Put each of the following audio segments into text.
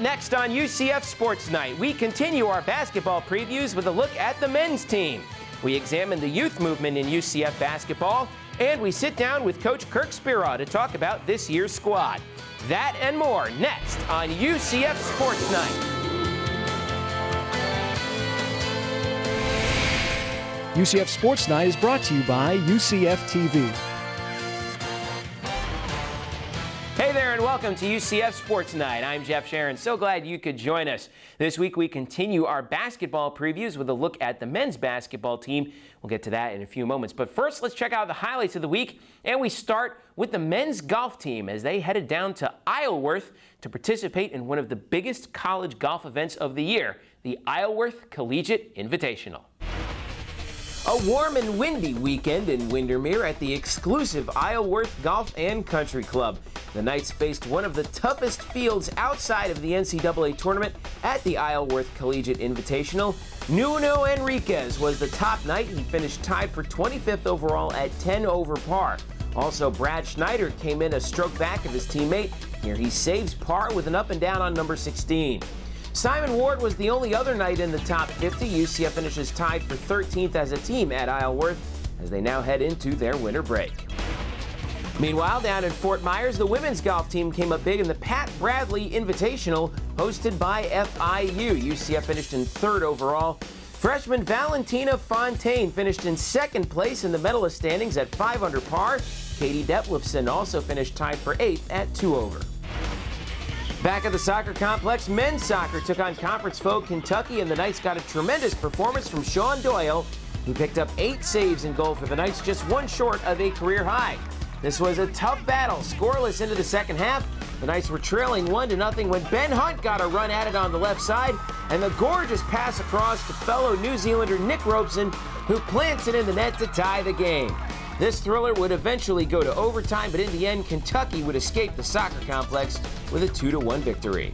Next on UCF Sports Night, we continue our basketball previews with a look at the men's team. We examine the youth movement in UCF basketball, and we sit down with Coach Kirk Speraw to talk about this year's squad. That and more next on UCF Sports Night. UCF Sports Night is brought to you by UCF TV. Welcome to UCF Sports Night. I'm Jeff Sharon. So glad you could join us. This week we continue our basketball previews with a look at the men's basketball team. We'll get to that in a few moments. But first, let's check out the highlights of the week. And we start with the men's golf team as they headed down to Isleworth to participate in one of the biggest college golf events of the year, the Isleworth Collegiate Invitational. A warm and windy weekend in Windermere at the exclusive Isleworth Golf and Country Club. The Knights faced one of the toughest fields outside of the NCAA tournament at the Isleworth Collegiate Invitational. Nuno Enriquez was the top Knight. He finished tied for 25th overall at 10 over par. Also, Brad Schneider came in a stroke back of his teammate. Here he saves par with an up and down on number 16. Simon Ward was the only other Knight in the top 50. UCF finishes tied for 13th as a team at Isleworth as they now head into their winter break. Meanwhile, down in Fort Myers, the women's golf team came up big in the Pat Bradley Invitational hosted by FIU. UCF finished in third overall. Freshman Valentina Fontaine finished in second place in the medalist standings at 5 under par. Katie Detlefson also finished tied for eighth at 2 over. Back at the soccer complex, men's soccer took on conference foe Kentucky, and the Knights got a tremendous performance from Sean Doyle, who picked up eight saves in goal for the Knights, just one short of a career high. This was a tough battle, scoreless into the second half. The Knights were trailing 1 to nothing when Ben Hunt got a run at it on the left side, and the gorgeous pass across to fellow New Zealander Nick Robeson, who plants it in the net to tie the game. This thriller would eventually go to overtime, but in the end, Kentucky would escape the soccer complex with a 2 1 victory.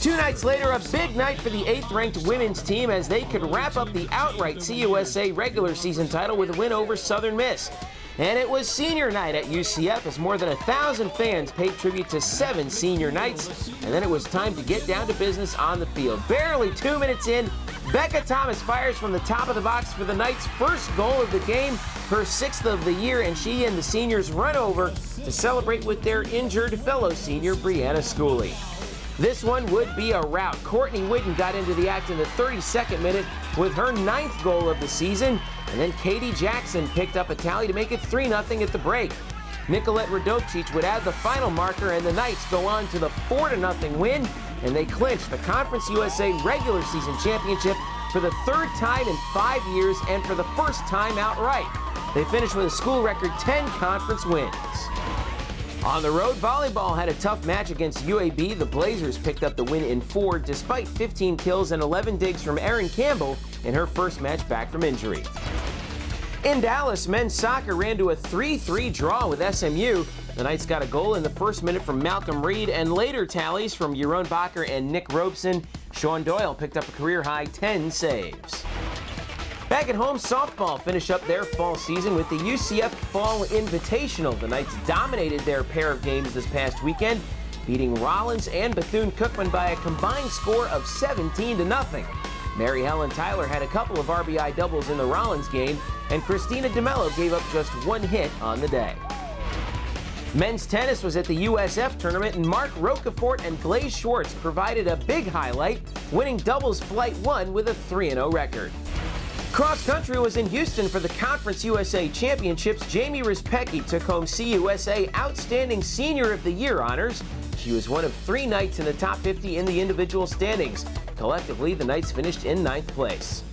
Two nights later, a big night for the eighth ranked women's team as they could wrap up the outright CUSA regular season title with a win over Southern Miss. And it was senior night at UCF as more than a thousand fans paid tribute to seven senior Knights. And then it was time to get down to business on the field. Barely two minutes in, Becca Thomas fires from the top of the box for the Knights' first goal of the game, her sixth of the year, and she and the seniors run over to celebrate with their injured fellow senior, Brianna Schooley. This one would be a rout. Courtney Whitten got into the act in the 32nd minute with her ninth goal of the season, and then Katie Jackson picked up a tally to make it 3 0 at the break. Nicolette Radovcic would add the final marker, and the Knights go on to the 4 0 win, and they clinch the Conference USA regular season championship for the third time in five years and for the first time outright. They finish with a school record 10 conference wins. On the road, volleyball had a tough match against UAB. The Blazers picked up the win in four despite 15 kills and 11 digs from Erin Campbell in her first match back from injury. In Dallas, men's soccer ran to a 3-3 draw with SMU. The Knights got a goal in the first minute from Malcolm Reed and later tallies from Yaron Bacher and Nick Robeson. Sean Doyle picked up a career-high 10 saves. Back at home, softball finished up their fall season with the UCF Fall Invitational. The Knights dominated their pair of games this past weekend, beating Rollins and Bethune-Cookman by a combined score of 17 to nothing. Mary Helen Tyler had a couple of RBI doubles in the Rollins game, and Christina DeMello gave up just one hit on the day. Men's tennis was at the USF tournament, and Mark Rocafort and Blaze Schwartz provided a big highlight, winning doubles flight one with a 3 0 record. Cross country was in Houston for the Conference USA Championships. Jamie Rispecki took home CUSA Outstanding Senior of the Year honors. She was one of three Knights in the top 50 in the individual standings. Collectively, the Knights finished in ninth place.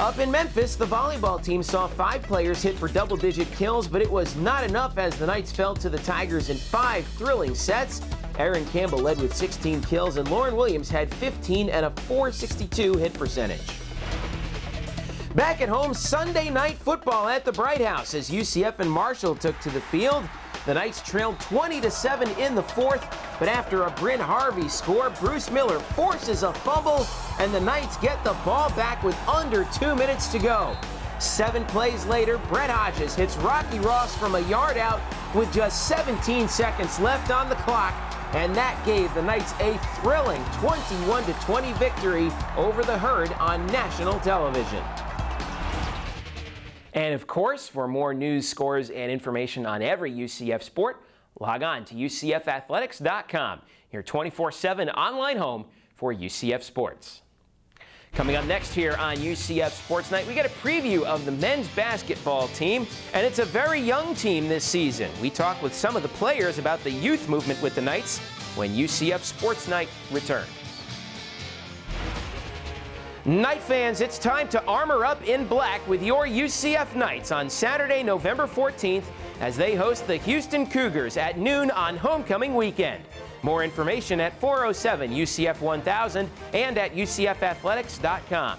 Up in Memphis, the volleyball team saw five players hit for double-digit kills, but it was not enough as the Knights fell to the Tigers in five thrilling sets. Erin Campbell led with 16 kills, and Lauren Williams had 15 and a 462 hit percentage. Back at home, Sunday night football at the Bright House as UCF and Marshall took to the field. The Knights trailed 20 to 7 in the fourth, but after a Bryn Harvey score, Bruce Miller forces a fumble, and the Knights get the ball back with under two minutes to go. Seven plays later, Brett Hodges hits Rocky Ross from a yard out with just 17 seconds left on the clock, and that gave the Knights a thrilling 21-20 victory over the Herd on national television. And of course, for more news, scores, and information on every UCF sport, log on to UCFathletics.com, your 24-7 online home for UCF sports. Coming up next here on UCF Sports Night, we get a preview of the men's basketball team, and it's a very young team this season. We talk with some of the players about the youth movement with the Knights when UCF Sports Night returns. Knight fans, it's time to armor up in black with your UCF Knights on Saturday, November 14th as they host the Houston Cougars at noon on homecoming weekend. More information at 407 UCF 1000 and at UCFathletics.com.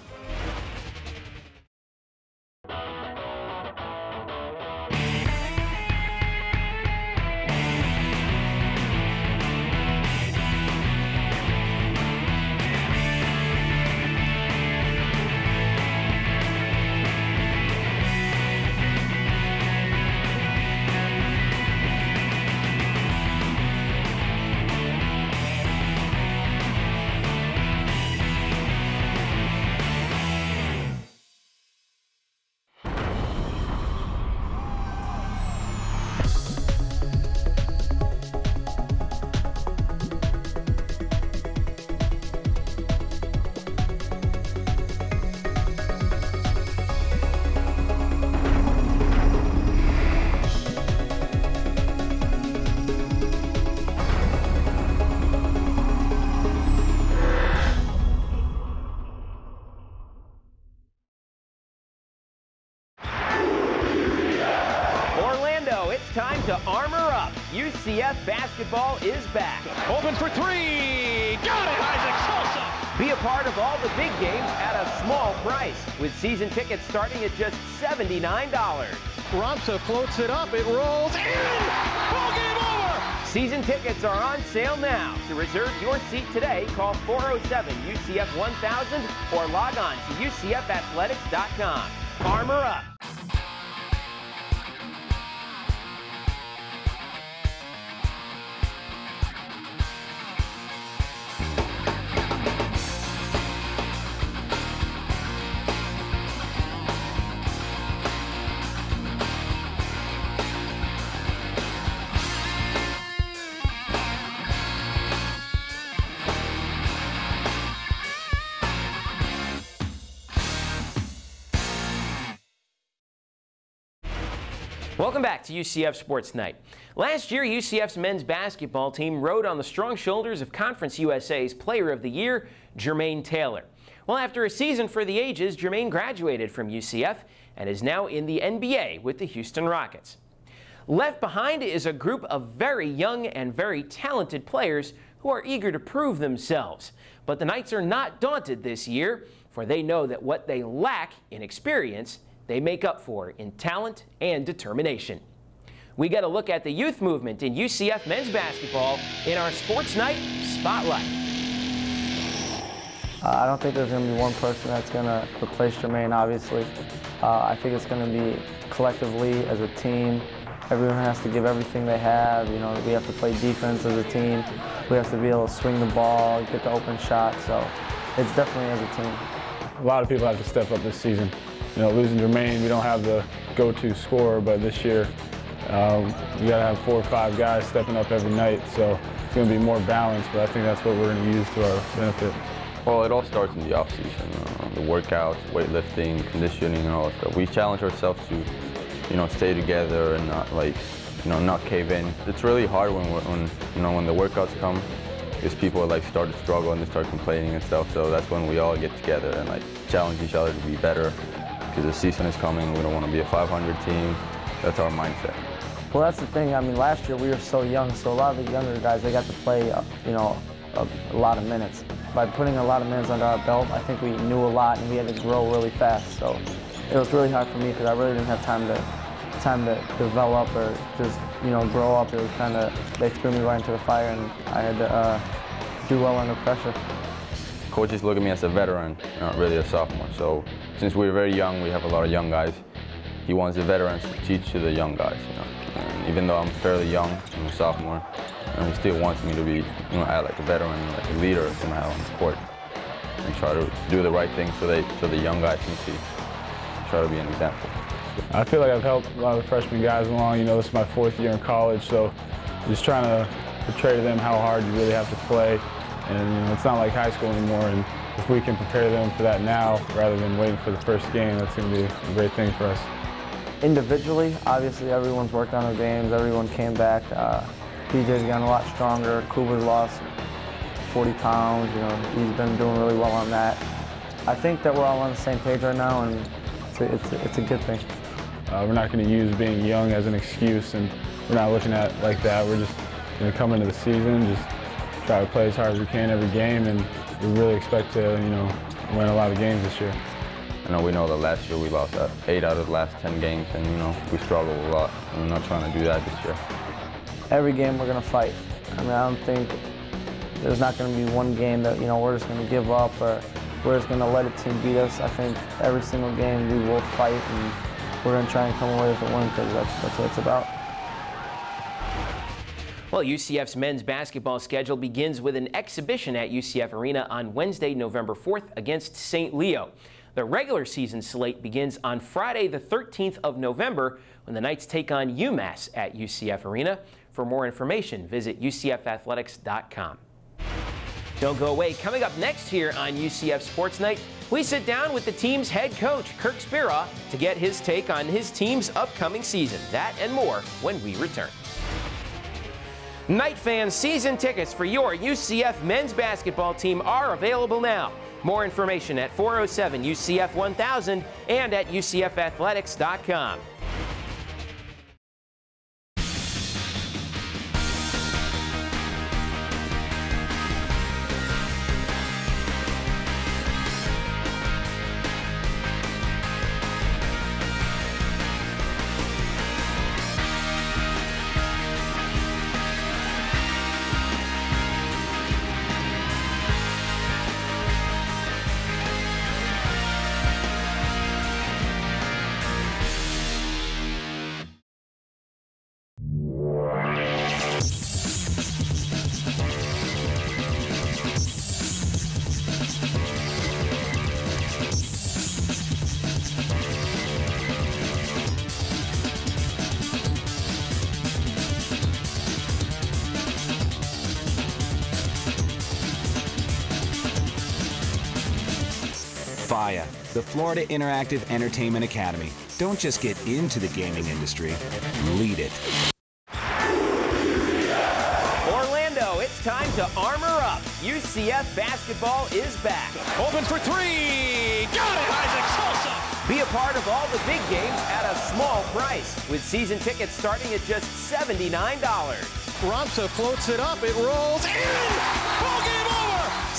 UCF basketball is back. Open for three. Got it, Isaac Sosa. Be a part of all the big games at a small price with season tickets starting at just $79. Rompza floats it up. It rolls in. Ball game over. Season tickets are on sale now. To reserve your seat today, call 407 UCF 1000 or log on to UCFathletics.com. Armor up. Welcome back to UCF Sports Night. Last year, UCF's men's basketball team rode on the strong shoulders of Conference USA's Player of the Year, Jermaine Taylor. Well, after a season for the ages, Jermaine graduated from UCF and is now in the NBA with the Houston Rockets. Left behind is a group of very young and very talented players who are eager to prove themselves. But the Knights are not daunted this year, for they know that what they lack in experience they make up for in talent and determination. We get a look at the youth movement in UCF men's basketball in our Sports Night Spotlight. Uh, I don't think there's going to be one person that's going to replace Jermaine, obviously. Uh, I think it's going to be collectively as a team. Everyone has to give everything they have. You know, we have to play defense as a team. We have to be able to swing the ball, get the open shot. So it's definitely as a team. A lot of people have to step up this season you know, losing Jermaine, we don't have the go-to scorer, but this year um, we got to have four or five guys stepping up every night, so it's going to be more balanced, but I think that's what we're going to use to our benefit. Well, it all starts in the off-season, uh, the workouts, weightlifting, conditioning, and all that stuff. We challenge ourselves to, you know, stay together and not like, you know, not cave in. It's really hard when, when you know, when the workouts come, because people like start to struggle and they start complaining and stuff. So that's when we all get together and like challenge each other to be better because the season is coming. We don't want to be a 500 team. That's our mindset. Well, that's the thing. I mean, last year we were so young, so a lot of the younger guys, they got to play, uh, you know, a, a, lot of minutes. By putting a lot of minutes under our belt, I think we knew a lot and we had to grow really fast. So it was really hard for me because I really didn't have time to time to develop or just, you know, grow up. It was kind of, they threw me right into the fire and I had to uh, do well under pressure coaches look at me as a veteran, not really a sophomore. So since we're very young, we have a lot of young guys. he wants the veterans to teach to the young guys, you know. And even though I'm fairly young, I'm a sophomore, and he still wants me to be, you know, act like a veteran, like a leader somehow on the court, and try to do the right thing so they, so the young guys can see. Try to be an example. I feel like I've helped a lot of the freshman guys along. You know, this is my fourth year in college, so just trying to portray to them how hard you really have to play. And you know, it's not like high school anymore. And if we can prepare them for that now, rather than waiting for the first game, that's going to be a great thing for us. Individually, obviously everyone's worked on their games. Everyone came back. Uh, PJ's gotten a lot stronger. Kuba's lost 40 pounds. You know, he's been doing really well on that. I think that we're all on the same page right now, and it's a, it's a, it's a good thing. Uh, we're not going to use being young as an excuse, and we're not looking at it like that. We're just going to come into the season, just try to play as hard as we can every game, and we really expect to, you know, win a lot of games this year. I know we know that last year we lost uh, eight out of the last 10 games, and you know we struggled a lot. We're not trying to do that this year. Every game we're going to fight. I mean, I don't think there's not going to be one game that you know we're just going to give up or we're just going to let a team beat us. I think every single game we will fight and we're going to try and come away with a win because that's, that's what it's about. Well, UCF's men's basketball schedule begins with an exhibition at UCF Arena on Wednesday, November 4th against St. Leo. The regular season slate begins on Friday, the 13th of November, when the Knights take on UMass at UCF Arena. For more information, visit ucfathletics.com. Don't go away. Coming up next here on UCF Sports Night, we sit down with the team's head coach, Kirk Speraw, to get his take on his team's upcoming season. That and more when we return. Knight fans, season tickets for your UCF men's basketball team are available now. More information at 407 UCF 1000 and at UCFathletics.com. the Florida Interactive Entertainment Academy. Don't just get into the gaming industry, lead it. Orlando, it's time to armor up. UCF basketball is back. Open for three. Got it, Isaac Sosa. Be a part of all the big games at a small price with season tickets starting at just $79. Rompza floats it up. It rolls in. Ball game over.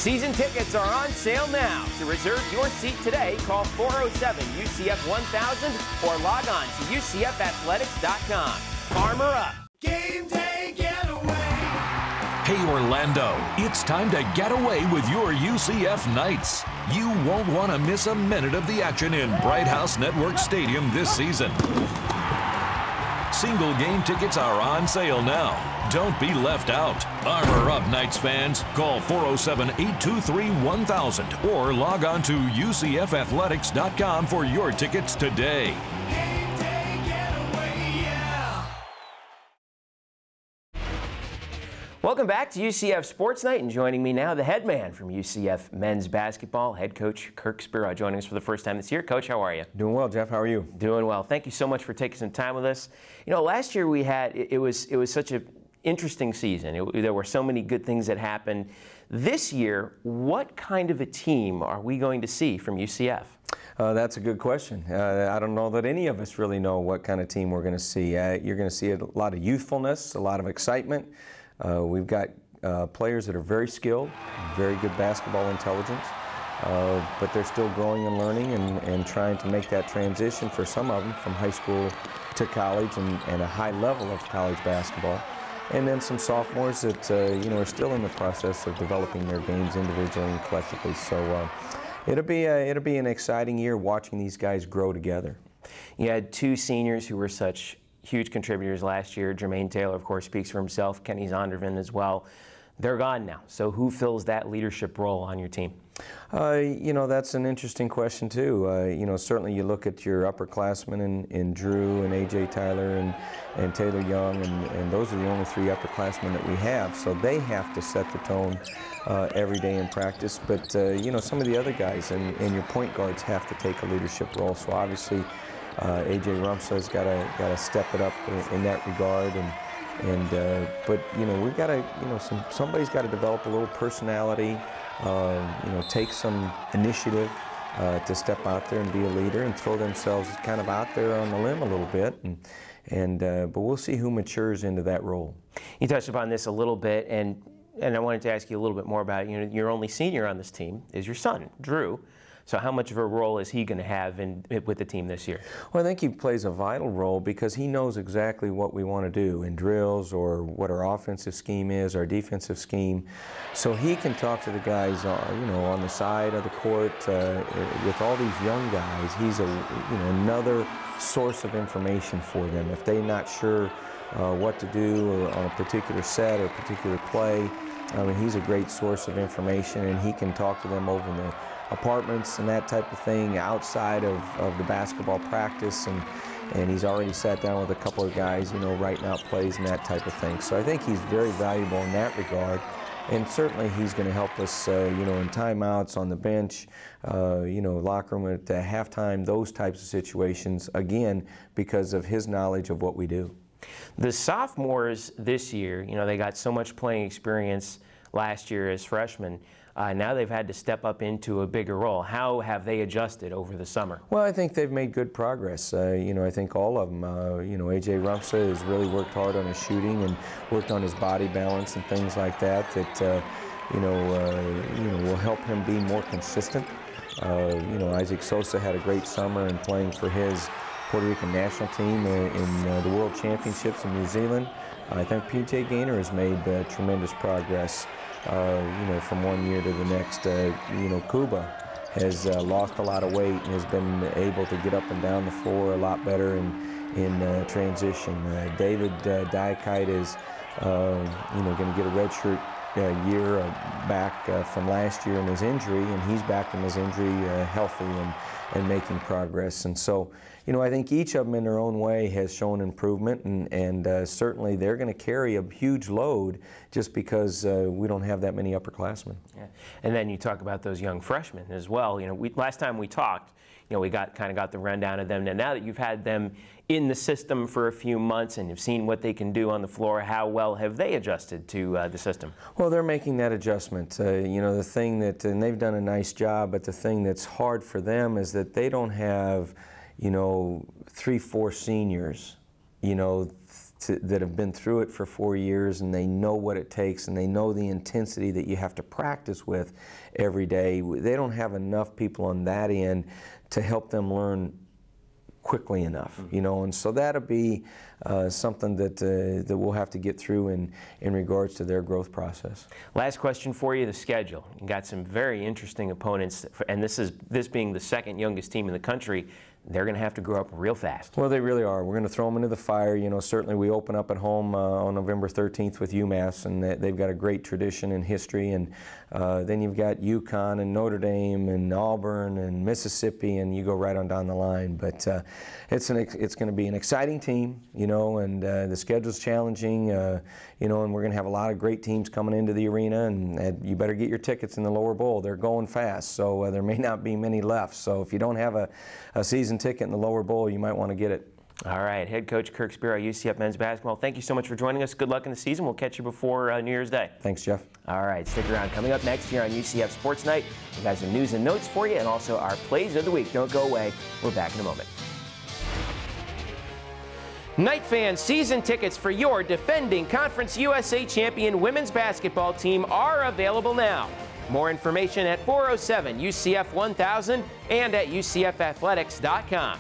Season tickets are on sale now. To reserve your seat today, call 407 UCF 1000 or log on to UCFathletics.com. Armor up. Game day getaway. Hey Orlando, it's time to get away with your UCF Knights. You won't want to miss a minute of the action in Bright House Network Stadium this season. Single game tickets are on sale now. Don't be left out. Armor up, Knights fans. Call 407 823 1000 or log on to UCFathletics.com for your tickets today. Welcome back to UCF Sports Night, and joining me now, the head man from UCF men's basketball, head coach Kirk Speraw, joining us for the first time this year. Coach, how are you? Doing well, Jeff. How are you? Doing well. Thank you so much for taking some time with us. You know, last year we had it, it was it was such a interesting season. It, there were so many good things that happened. This year, what kind of a team are we going to see from UCF? Uh, that's a good question. Uh, I don't know that any of us really know what kind of team we're going to see. Uh, you're going to see a lot of youthfulness, a lot of excitement. Uh, we've got uh, players that are very skilled, very good basketball intelligence, uh, but they're still growing and learning and, and trying to make that transition for some of them from high school to college and, and a high level of college basketball. And then some sophomores that you know are still in the process of developing their games individually and collectively. So It'll be a, it'll be an exciting year watching these guys grow together. You had two seniors who were such huge contributors last year. Jermaine Taylor, of course, speaks for himself. Kenny Zondervan as well. They're gone now. So who fills that leadership role on your team? Uh, you know, that's an interesting question, too. Uh, you know, certainly you look at your upperclassmen in, in Drew and A.J. Tyler and, and Taylor Young, and, and those are the only three upperclassmen that we have. So they have to set the tone uh, every day in practice. But, uh, you know, some of the other guys and, and your point guards have to take a leadership role. So obviously, uh, AJ Rompza's got to got to step it up in, in that regard, and and uh, but you know we've got to you know some somebody's got to develop a little personality, uh, you know take some initiative uh, to step out there and be a leader and throw themselves kind of out there on the limb a little bit, and and uh, but we'll see who matures into that role. You touched upon this a little bit, and and I wanted to ask you a little bit more about it. you know your only senior on this team is your son Drew. So how much of a role is he going to have in, with the team this year? Well, I think he plays a vital role because he knows exactly what we want to do in drills or what our offensive scheme is, our defensive scheme. So he can talk to the guys, uh, you know, on the side of the court uh, with all these young guys. He's a, you know, another source of information for them. If they're not sure uh, what to do on a particular set or particular play, I mean, he's a great source of information, and he can talk to them over the apartments and that type of thing outside of, of the basketball practice and and he's already sat down with a couple of guys, you know, writing out plays and that type of thing. So I think he's very valuable in that regard. And certainly he's going to help us, uh, you know, in timeouts, on the bench, uh, you know, locker room at halftime, those types of situations, again, because of his knowledge of what we do. The sophomores this year, you know, they got so much playing experience last year as freshmen. Uh, now they've had to step up into a bigger role. How have they adjusted over the summer? Well, I think they've made good progress. Uh, you know, I think all of them. Uh, you know, AJ Rompza has really worked hard on his shooting and worked on his body balance and things like that. That uh, you know, uh, you know, will help him be more consistent. Uh, you know, Isaac Sosa had a great summer and playing for his Puerto Rican national team in, the World Championships in New Zealand. I think PJ Gaynor has made tremendous progress uh, you know, from one year to the next. Uh, you know, Kuba has uh, lost a lot of weight and has been able to get up and down the floor a lot better in, in transition. David uh, Diakite is, you know, going to get a red shirt uh, year uh, back uh, from last year in his injury, and he's back from his injury healthy and, and making progress. And so, you know, I think each of them in their own way has shown improvement, and, and uh, certainly they're going to carry a huge load just because uh, we don't have that many upperclassmen. Yeah. And then you talk about those young freshmen as well. You know, we, last time we talked, you know, we got kind of got the rundown of them. And now that you've had them in the system for a few months and you've seen what they can do on the floor, how well have they adjusted to uh, the system? Well, they're making that adjustment. Uh, you know, the thing that, and they've done a nice job, but the thing that's hard for them is that they don't have – you know, three, four seniors, you know, to, that have been through it for four years and they know what it takes and they know the intensity that you have to practice with every day. They don't have enough people on that end to help them learn quickly enough, you know, and so that'll be uh, something that uh, that we'll have to get through in in regards to their growth process. Last question for you: the schedule. You got some very interesting opponents, and this is this being the second youngest team in the country they're going to have to grow up real fast. Well, they really are. We're going to throw them into the fire. You know, certainly we open up at home uh, on November 13th with UMass, and they've got a great tradition and history. And uh, then you've got UConn and Notre Dame and Auburn and Mississippi, and you go right on down the line. But uh, it's an it's going to be an exciting team, you know, and uh, the schedule's challenging, uh, you know, and we're going to have a lot of great teams coming into the arena, and, and you better get your tickets in the lower bowl. They're going fast, so uh, there may not be many left. So if you don't have a, a season ticket in the lower bowl, you might want to get it. All right, head coach Kirk Speraw, UCF men's basketball. Thank you so much for joining us. Good luck in the season. We'll catch you before uh, New Year's Day. Thanks, Jeff. All right, stick around. Coming up next here on UCF Sports Knight, we got some news and notes for you, and also our plays of the week. Don't go away. We're back in a moment. Night fans, season tickets for your defending Conference USA champion women's basketball team are available now. More information at 407 UCF 1000 and at UCFathletics.com.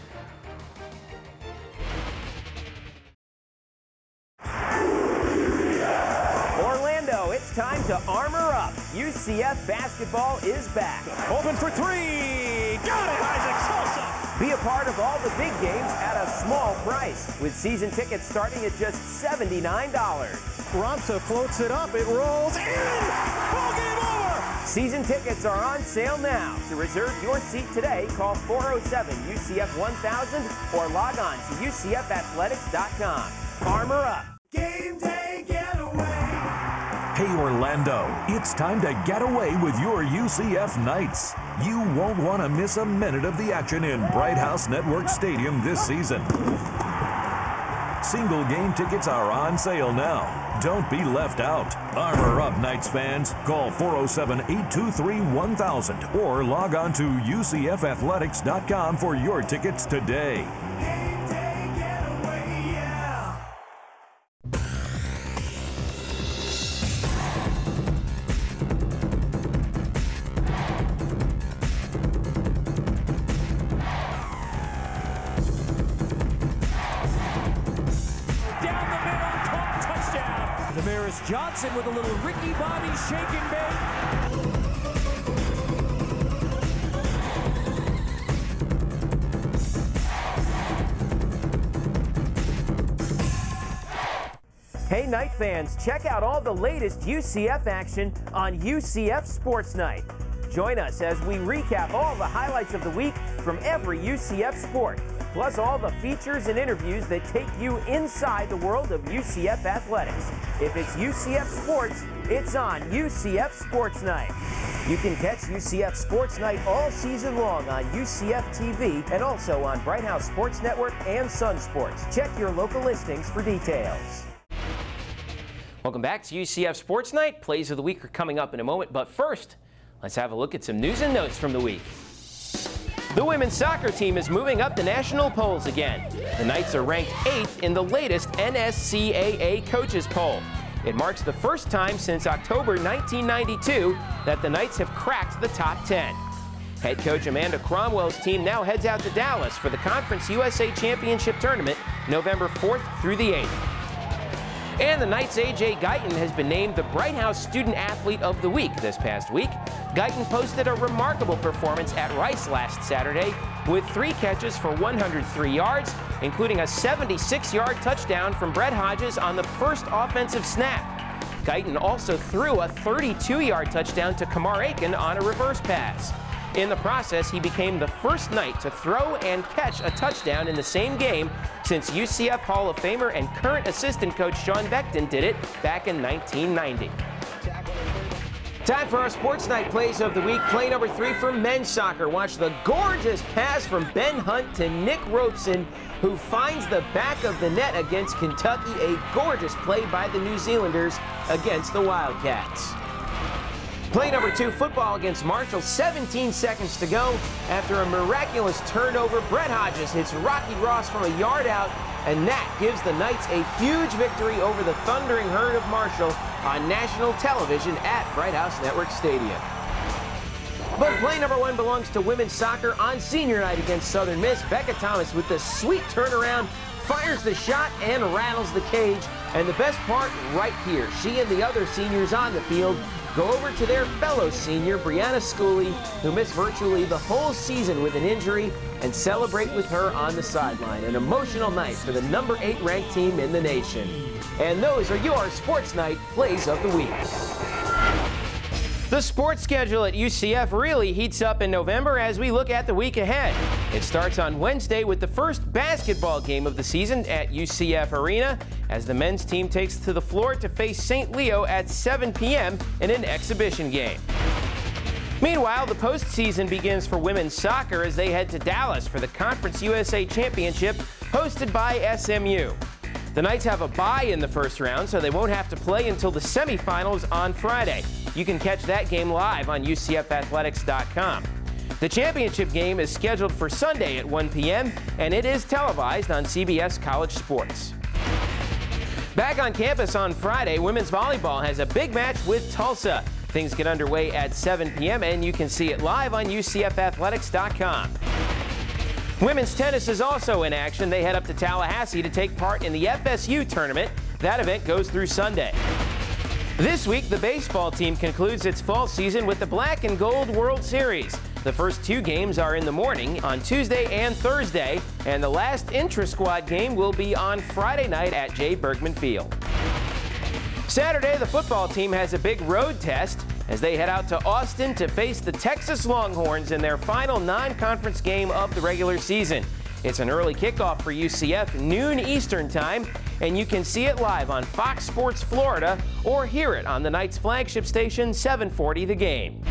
Orlando, it's time to armor up. UCF basketball is back. Open for three. Got it, Isaac Sosa. Be a part of all the big games at a small price, with season tickets starting at just $79. Rompza floats it up. It rolls in. Ball game over. Season tickets are on sale now. To reserve your seat today, call 407 UCF 1000 or log on to UCFathletics.com. Armor up. Game day getaway. Hey Orlando, it's time to get away with your UCF Knights. You won't want to miss a minute of the action in Bright House Network Stadium this season. Single game tickets are on sale now. Don't be left out. Armor up, Knights fans. Call 407 823 1000 or log on to UCFathletics.com for your tickets today. Hey, Knight fans, check out all the latest UCF action on UCF Sports Night. Join us as we recap all the highlights of the week from every UCF sport, plus all the features and interviews that take you inside the world of UCF athletics. If it's UCF Sports, it's on UCF Sports Night. You can catch UCF Sports Night all season long on UCF TV and also on Bright House Sports Network and Sun Sports. Check your local listings for details. Welcome back to UCF Sports Night. Plays of the week are coming up in a moment, but first, let's have a look at some news and notes from the week. The women's soccer team is moving up the national polls again. The Knights are ranked eighth in the latest NSCAA coaches poll. It marks the first time since October 1992 that the Knights have cracked the top 10. Head coach Amanda Cromwell's team now heads out to Dallas for the Conference USA Championship Tournament November 4th through the 8th. And the Knights' A.J. Guyton has been named the Bright House Student Athlete of the Week this past week. Guyton posted a remarkable performance at Rice last Saturday with three catches for 103 yards, including a 76-yard touchdown from Brett Hodges on the first offensive snap. Guyton also threw a 32-yard touchdown to Kamar Aiken on a reverse pass. In the process, he became the first Knight to throw and catch a touchdown in the same game since UCF Hall of Famer and current assistant coach Sean Beckton did it back in 1990. Time for our Sports Night plays of the week. Play number three for men's soccer. Watch the gorgeous pass from Ben Hunt to Nick Robeson, who finds the back of the net against Kentucky. A gorgeous play by the New Zealanders against the Wildcats. Play number two, football against Marshall. 17 seconds to go. After a miraculous turnover, Brett Hodges hits Rocky Ross from a yard out, and that gives the Knights a huge victory over the thundering herd of Marshall on national television at Bright House Network Stadium. But play number one belongs to women's soccer on senior night against Southern Miss. Becca Thomas with the sweet turnaround fires the shot and rattles the cage. And the best part right here, she and the other seniors on the field go over to their fellow senior, Brianna Schooley, who missed virtually the whole season with an injury, and celebrate with her on the sideline. An emotional night for the number eight ranked team in the nation. And those are your Sports Night Plays of the Week. The sports schedule at UCF really heats up in November as we look at the week ahead. It starts on Wednesday with the first basketball game of the season at UCF Arena as the men's team takes to the floor to face St. Leo at 7 p.m. in an exhibition game. Meanwhile, the postseason begins for women's soccer as they head to Dallas for the Conference USA Championship hosted by SMU. The Knights have a bye in the first round, so they won't have to play until the semifinals on Friday. You can catch that game live on UCFathletics.com. The championship game is scheduled for Sunday at 1 p.m., and it is televised on CBS College Sports. Back on campus on Friday, women's volleyball has a big match with Tulsa. Things get underway at 7 p.m., and you can see it live on UCFathletics.com. Women's tennis is also in action. They head up to Tallahassee to take part in the FSU tournament. That event goes through Sunday. This week, the baseball team concludes its fall season with the Black and Gold World Series. The first two games are in the morning on Tuesday and Thursday, and the last intra-squad game will be on Friday night at Jay Bergman Field. Saturday, the football team has a big road test as they head out to Austin to face the Texas Longhorns in their final non-conference game of the regular season. It's an early kickoff for UCF, noon Eastern time, and you can see it live on Fox Sports Florida or hear it on the Knights' flagship station 740 The Game.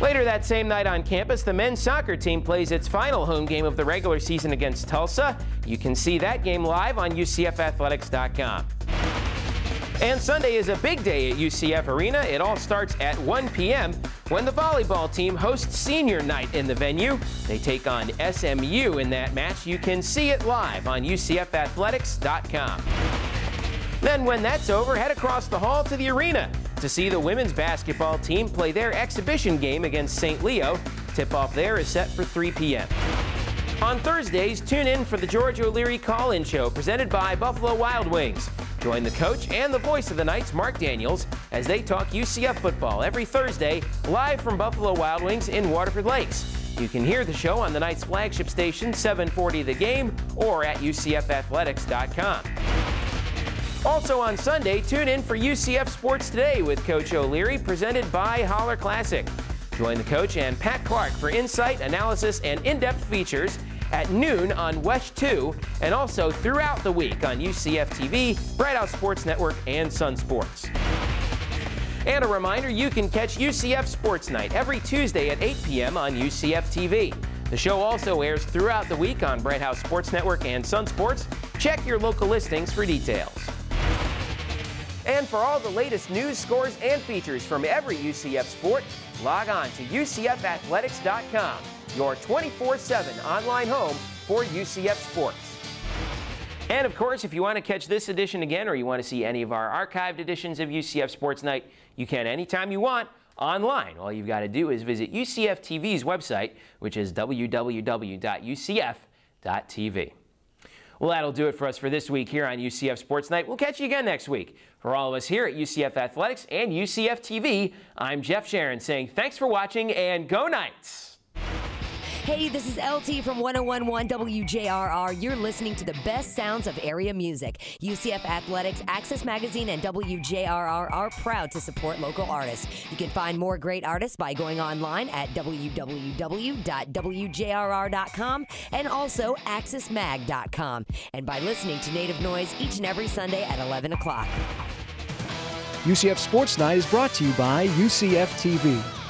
Later that same night on campus, the men's soccer team plays its final home game of the regular season against Tulsa. You can see that game live on UCFathletics.com. And Sunday is a big day at UCF Arena. It all starts at 1 p.m. when the volleyball team hosts senior night in the venue. They take on SMU in that match. You can see it live on UCFathletics.com. Then when that's over, head across the hall to the arena to see the women's basketball team play their exhibition game against St. Leo. Tip-off there is set for 3 p.m. On Thursdays, tune in for the George O'Leary Call-In Show presented by Buffalo Wild Wings. Join the coach and the voice of the Knights, Mark Daniels, as they talk UCF football every Thursday live from Buffalo Wild Wings in Waterford Lakes. You can hear the show on the Knights flagship station 740 The Game or at UCFathletics.com. Also on Sunday, tune in for UCF Sports Today with Coach O'Leary, presented by Holler Classic. Join the coach and Pat Clark for insight, analysis, and in-depth features at noon on WESH 2 and also throughout the week on UCF TV, Bright House Sports Network, and Sun Sports. And a reminder, you can catch UCF Sports Night every Tuesday at 8 p.m. on UCF TV. The show also airs throughout the week on Bright House Sports Network and Sun Sports. Check your local listings for details. And for all the latest news, scores, and features from every UCF sport, log on to UCFathletics.com, your 24 7 online home for UCF sports. And of course, if you want to catch this edition again or you want to see any of our archived editions of UCF Sports Night, you can anytime you want online. All you've got to do is visit UCF TV's website, which is www.ucf.tv. Well, that'll do it for us for this week here on UCF Sports Night. We'll catch you again next week. For all of us here at UCF Athletics and UCF TV, I'm Jeff Sharon saying thanks for watching and go Knights! Hey, this is LT from 1011 WJRR. You're listening to the best sounds of area music. UCF Athletics, Access Magazine, and WJRR are proud to support local artists. You can find more great artists by going online at www.wjrr.com and also accessmag.com. And by listening to Native Noise each and every Sunday at 11 o'clock. UCF Sports Night is brought to you by UCF TV.